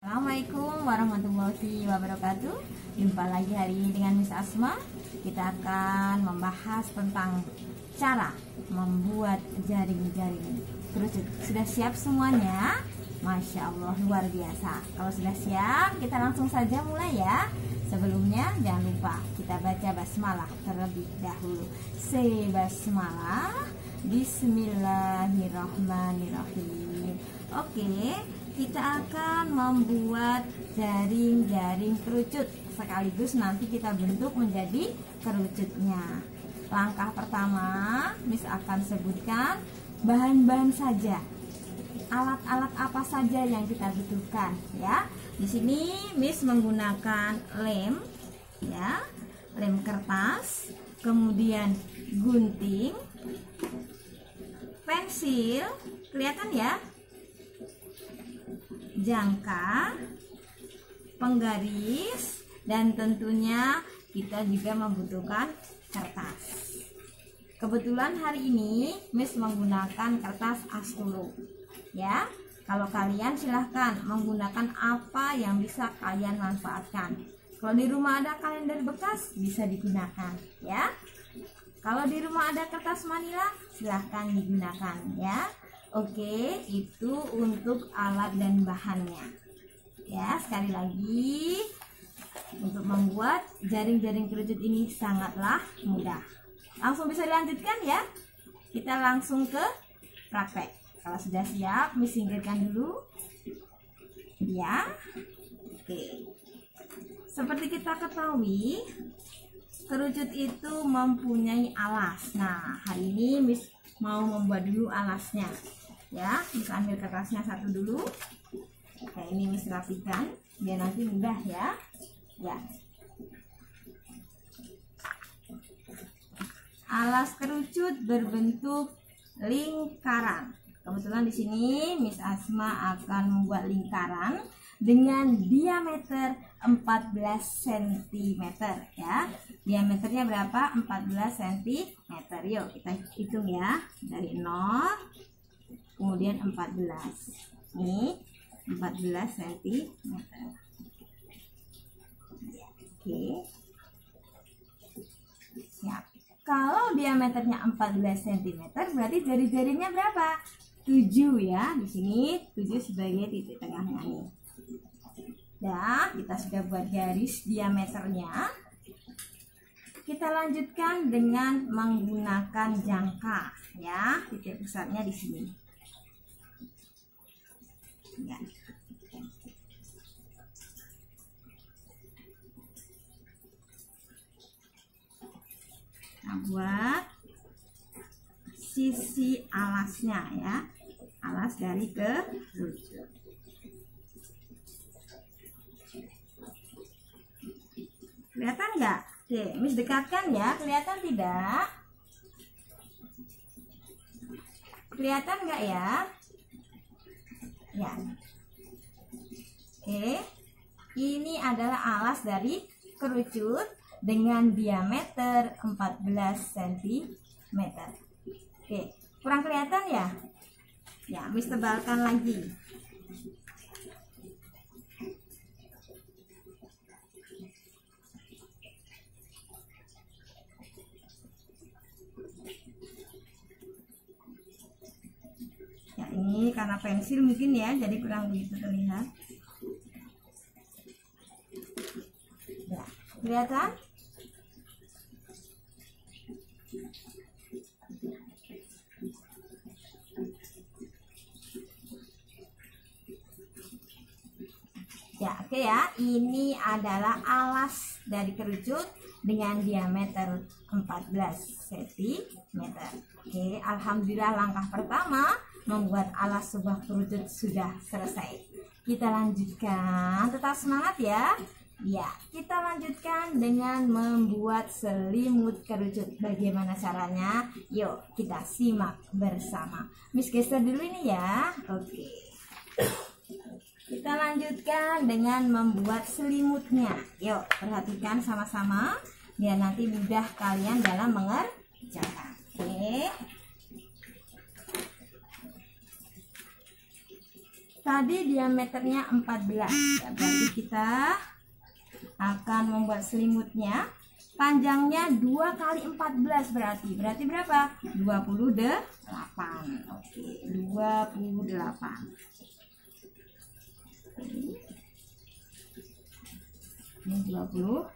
Assalamualaikum warahmatullahi wabarakatuh. Jumpa lagi hari ini dengan Miss Asma. Kita akan membahas tentang cara membuat jaring-jaring. Kerucut Sudah siap semuanya? Masya Allah luar biasa. Kalau sudah siap kita langsung saja mulai ya. Sebelumnya jangan lupa kita baca basmalah terlebih dahulu. Se basmalah. Bismillahirrahmanirrahim. Oke kita akan membuat jaring-jaring kerucut. Sekaligus nanti kita bentuk menjadi kerucutnya. Langkah pertama Miss akan sebutkan bahan-bahan saja. Alat-alat apa saja yang kita butuhkan ya? Di sini Miss menggunakan lem ya. Lem kertas kemudian gunting pensil. Kelihatan ya jangka, penggaris, dan tentunya kita juga membutuhkan kertas. Kebetulan hari ini Miss menggunakan kertas asturo. Ya, kalau kalian silahkan menggunakan apa yang bisa kalian manfaatkan. Kalau di rumah ada kalender bekas bisa digunakan, ya. Kalau di rumah ada kertas manila silahkan digunakan, ya. Oke, itu untuk alat dan bahannya. Ya, sekali lagi untuk membuat jaring-jaring kerucut ini sangatlah mudah. Langsung bisa dilanjutkan ya. Kita langsung ke praktek. Kalau sudah siap, singkirkan dulu. Ya. Oke. Seperti kita ketahui, kerucut itu mempunyai alas. Nah, hari ini Miss mau membuat dulu alasnya ya bisa ambil kertasnya satu dulu. Kayak ini mis rapikan biar nanti mudah ya. Ya. Alas kerucut berbentuk lingkaran. Kebetulan di sini Miss Asma akan membuat lingkaran dengan diameter 14 cm ya. Diameternya berapa? 14 cm yuk kita hitung ya. Dari 0 kemudian 14 ini 14 cm oke. Siap. Kalau diameternya 14 cm berarti jari-jarinya berapa? 7 ya di sini. 7 sebagai titik tengahnya nih. Dan kita sudah buat garis diameternya. Kita lanjutkan dengan menggunakan jangka ya titik pusatnya di sini Nah, buat sisi alasnya ya, alas dari kerucut. Kelihatan nggak? Oke, Miss dekatkan ya. Kelihatan tidak? Kelihatan nggak ya? Ya oke ini adalah alas dari kerucut dengan diameter 14 cm oke kurang kelihatan ya? Ya Miss tebalkan lagi ini karena pensil mungkin ya jadi kurang begitu terlihat ya kelihatan Ya, oke okay ya. Ini adalah alas dari kerucut dengan diameter 14 cm. Oke, okay, alhamdulillah langkah pertama membuat alas sebuah kerucut sudah selesai. Kita lanjutkan, tetap semangat ya. Ya, kita lanjutkan dengan membuat selimut kerucut. Bagaimana caranya? Yuk, kita simak bersama. Miss geser dulu ini ya. Oke. Kita lanjutkan dengan membuat selimutnya. Yuk, perhatikan sama-sama biar nanti mudah kalian dalam mengerjakan. Tadi diameternya 14 ya, berarti kita akan membuat selimutnya. Panjangnya 2 kali 14 berarti. Berarti berapa? 28 oke 28 ini 28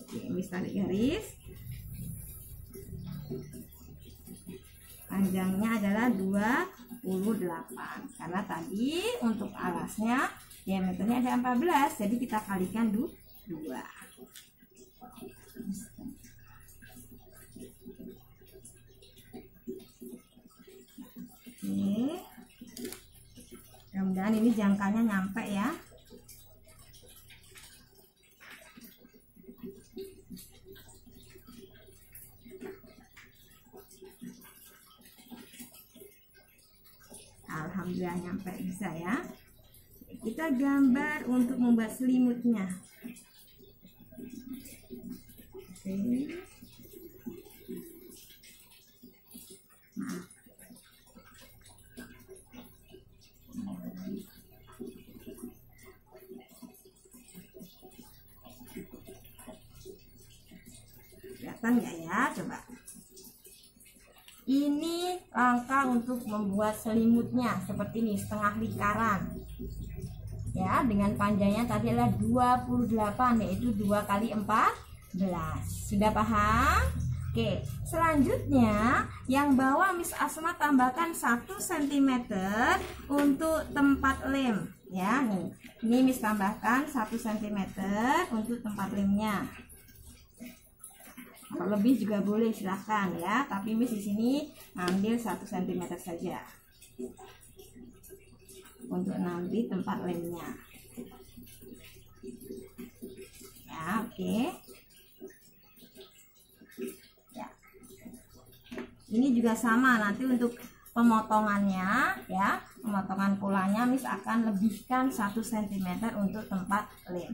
oke ini tarik garis. Panjangnya adalah 28 karena tadi untuk alasnya diameternya ada 14 jadi kita kalikan 2 Oke. Mudah-mudahan ini jangkanya nyampe ya. Alhamdulillah nyampe bisa ya. Kita gambar untuk membuat selimutnya. Oke. Maaf. Kelihatan nggak ya? Coba. Ini langkah untuk membuat selimutnya seperti ini setengah lingkaran. Ya, dengan panjangnya tadi adalah 28 yaitu 2 kali 14. Sudah paham? Oke, selanjutnya yang bawah Miss Asma tambahkan 1 cm untuk tempat lem ya nih. Ini Miss tambahkan 1 cm untuk tempat lemnya kalau lebih juga boleh silahkan ya. Tapi miss di sini ambil satu cm saja. Untuk nanti tempat lemnya ya oke. Okay. ya. Ini juga sama nanti untuk pemotongannya ya. Pemotongan polanya miss akan lebihkan satu cm untuk tempat lem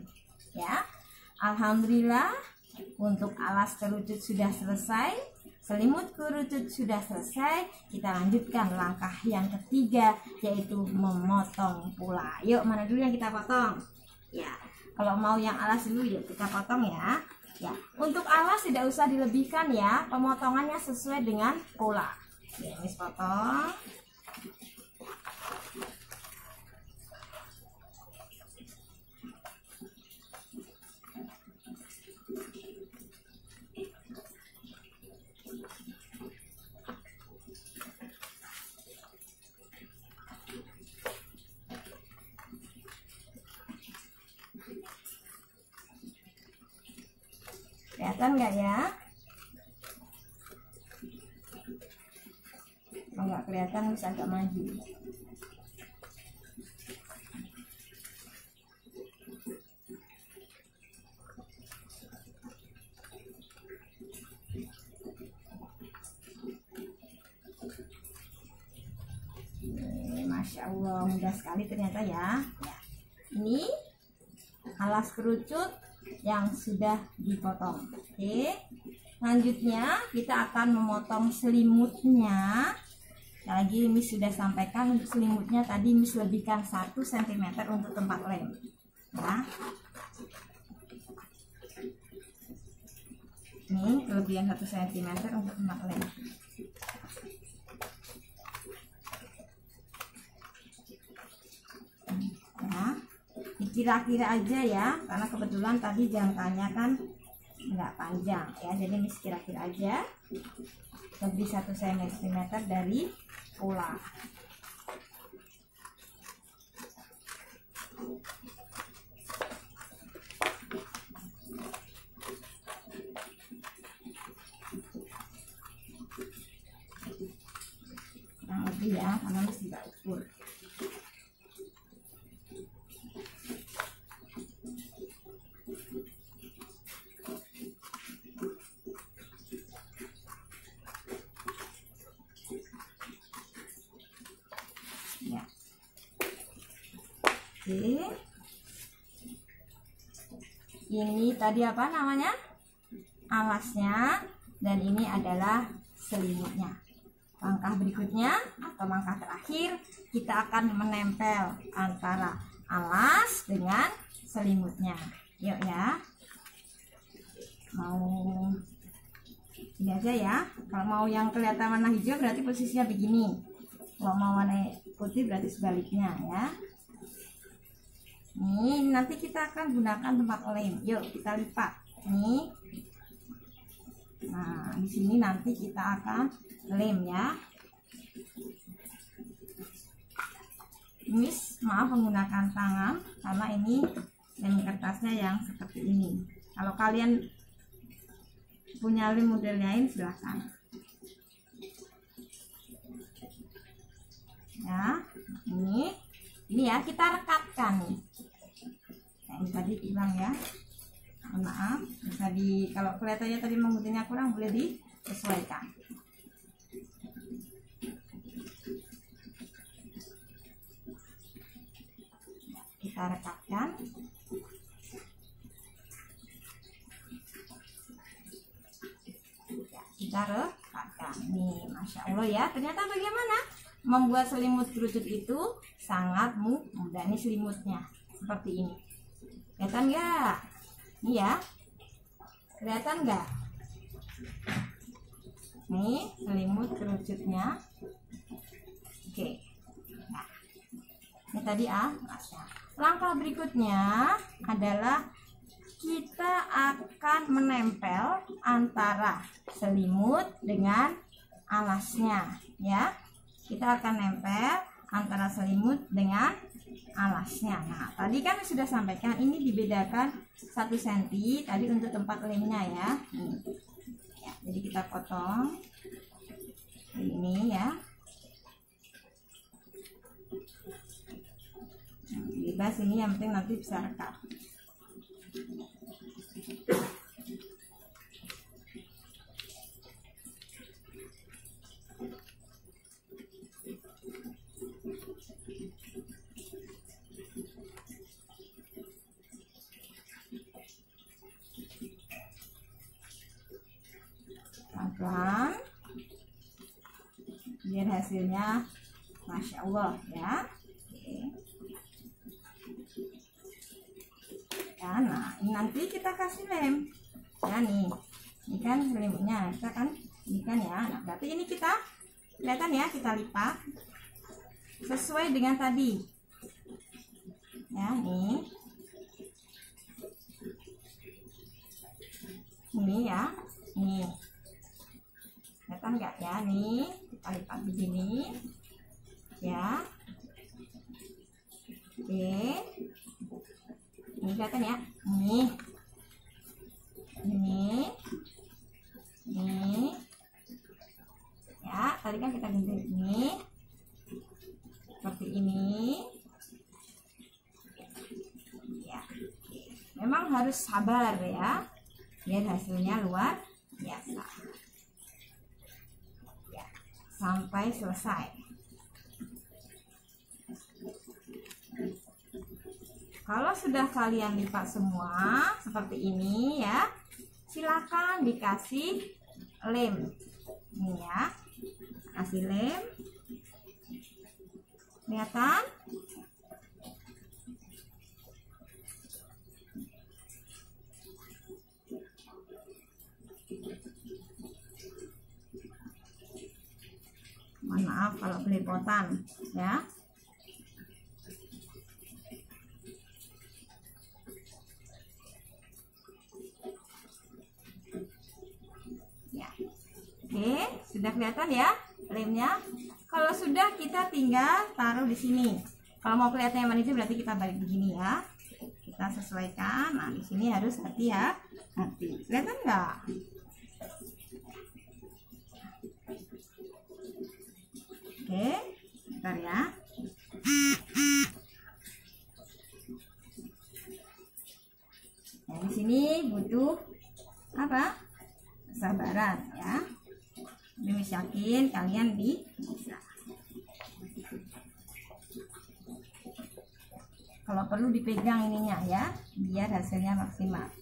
ya. Alhamdulillah untuk alas kerucut sudah selesai, selimut kerucut sudah selesai. Kita lanjutkan langkah yang ketiga yaitu memotong pula. Yuk, mana dulu yang kita potong? Ya, kalau mau yang alas dulu yuk kita potong ya. Ya, untuk alas tidak usah dilebihkan ya, pemotongannya sesuai dengan pola. Ya, ini potong. Kelihatan nggak ya kalau nggak kelihatan bisa agak maju Masya Allah mudah sekali ternyata ya. ya. Ini alas kerucut yang sudah dipotong. Oke. Selanjutnya kita akan memotong selimutnya. Lagi Miss sudah sampaikan untuk selimutnya tadi Miss lebihkan 1 cm untuk tempat lem. Ya. Ini kelebihan 1 cm untuk tempat lem. Kira-kira aja ya karena kebetulan tadi jangkanya kan nggak panjang ya jadi ini kira-kira aja. Lebih satu cm dari pola kurang lebih ya karena mesti tidak ukur Oke. Ini tadi apa namanya? Alasnya. Dan ini adalah selimutnya. langkah berikutnya atau langkah terakhir kita akan menempel antara alas dengan selimutnya. Yuk ya. Mau ini aja ya. Kalau mau yang kelihatan warna hijau berarti posisinya begini. Kalau mau warna putih berarti sebaliknya ya ini nanti kita akan gunakan tempat lem yuk kita lipat. Nih. Nah di sini nanti kita akan lem ya. Miss maaf menggunakan tangan karena ini lem kertasnya yang seperti ini. Kalau kalian punya lem model lain silahkan. Ya ini. Ini ya kita rekatkan nih tadi hilang ya. Maaf. Bisa di kalau kelihatannya tadi memutihnya kurang boleh disesuaikan. Kita rekatkan ya, kita rekatkan nih masya allah ya. Ternyata bagaimana? Membuat selimut kerucut itu sangat mudah. Ini selimutnya seperti ini kelihatan nggak? Ini ya. Kelihatan nggak? Nih selimut kerucutnya. Oke. Nah, ini tadi ah langkah berikutnya adalah kita akan menempel antara selimut dengan alasnya ya. Kita akan nempel antara selimut dengan alasnya. Nah tadi kan sudah sampaikan ini dibedakan satu senti tadi untuk tempat lemnya ya. ya jadi kita potong ini ya. Bebas ini yang penting nanti bisa rekam pelan biar hasilnya Masya Allah ya. Ya nah ini nanti kita kasih lem. Ya nih. Ini kan selimutnya kita kan ini kan ya. Nah berarti ini kita kelihatan ya kita lipat sesuai dengan tadi. Ya nih. Ini ya. Nih kelihatan nggak? Ya nih kita lipat begini ya. Oke. Ini kelihatan ya? Ini ini. Ini. Ya tadi kan kita ganti ini seperti ini. Ya memang harus sabar ya biar hasilnya luar biasa ya sampai selesai Kalau sudah kalian lipat semua seperti ini ya, silakan dikasih lem. Ini ya. Kasih lem. Kelihatan? Maaf kalau belepotan ya. Oke, sudah kelihatan ya lemnya. Kalau sudah kita tinggal taruh di sini. Kalau mau kelihatan yang manis berarti kita balik begini ya. Kita sesuaikan. Nah, di sini harus hati ya. Hati. Kelihatan nggak? Oke, bentar ya. Nah, di sini butuh apa? Kesabaran ya. Demi yakin kalian bisa. Kalau perlu dipegang ininya ya, biar hasilnya maksimal.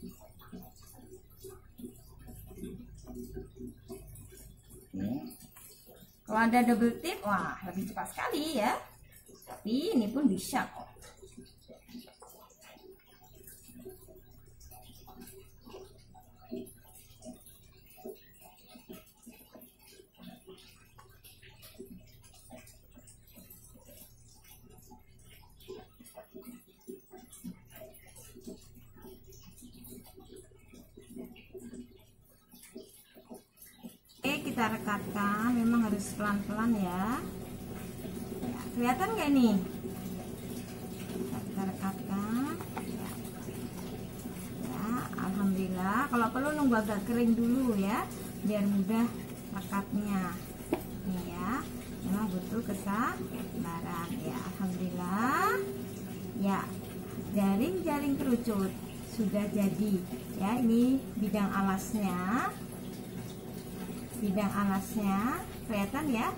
Kalau ada double tip wah lebih cepat sekali ya. Tapi ini pun bisa kok. Kita rekatkan harus pelan-pelan ya. ya kelihatan nggak nih kita rekatkan. Ya. alhamdulillah. Kalau perlu nunggu agak kering dulu ya biar mudah rekatnya. Nih ya memang butuh kesabaran ya alhamdulillah. Ya jaring-jaring kerucut sudah jadi ya ini bidang alasnya bidang alasnya. Kelihatan ya?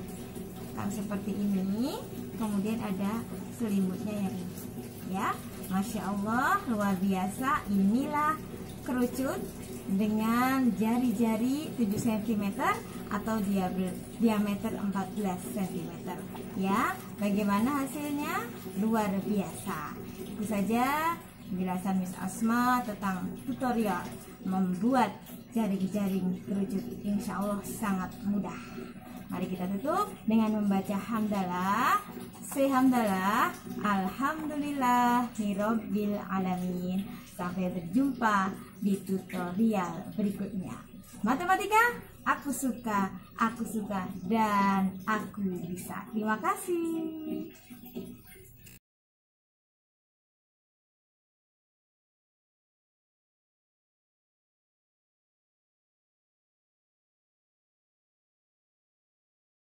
Kan seperti ini. Kemudian ada selimutnya ini. Ya Masya Allah luar biasa. Inilah kerucut dengan jari-jari 7 cm atau diameter 14 cm ya bagaimana hasilnya? Luar biasa. Itu saja penjelasan Miss Asma tentang tutorial membuat jaring-jaring kerucut. Insya Allah sangat mudah. Mari kita tutup dengan membaca hamdalah sehamdalah alhamdulillah hirobbil alamin. Sampai berjumpa di tutorial berikutnya. Matematika aku suka aku suka dan aku bisa. Terima kasih